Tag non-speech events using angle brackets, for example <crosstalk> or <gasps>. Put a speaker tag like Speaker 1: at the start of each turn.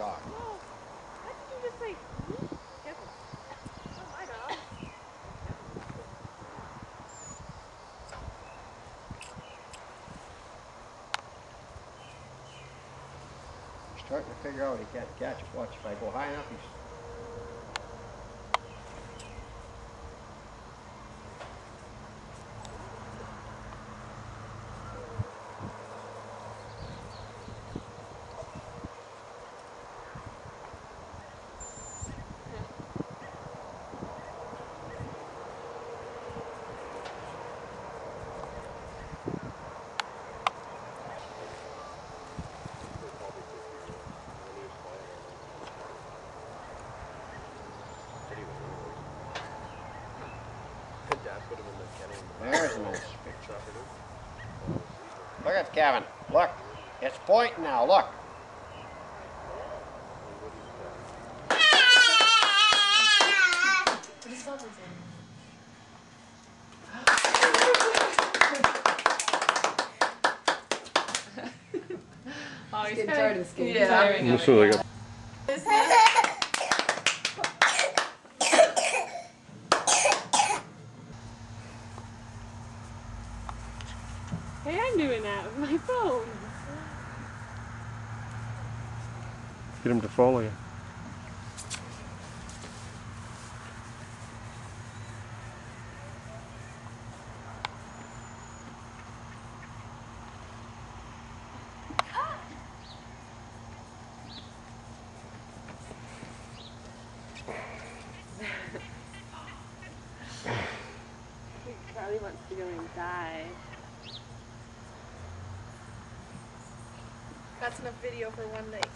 Speaker 1: dog. <gasps>
Speaker 2: Oh, why did you just like, hmm? careful. Oh, my dog.
Speaker 1: Starting to figure out he can't catch. Watch, if I go high enough, he's There's a nice picture. Look at Kevin. Look. It's pointing now. Look.
Speaker 2: What is Bubbles in? oh, he's
Speaker 3: getting tired of this game.
Speaker 2: Yeah.
Speaker 4: This is like a
Speaker 2: Hey, I'm doing that with my phone.
Speaker 4: get him to follow you.
Speaker 2: Charlie wants to go and die.
Speaker 3: That's enough video for one night.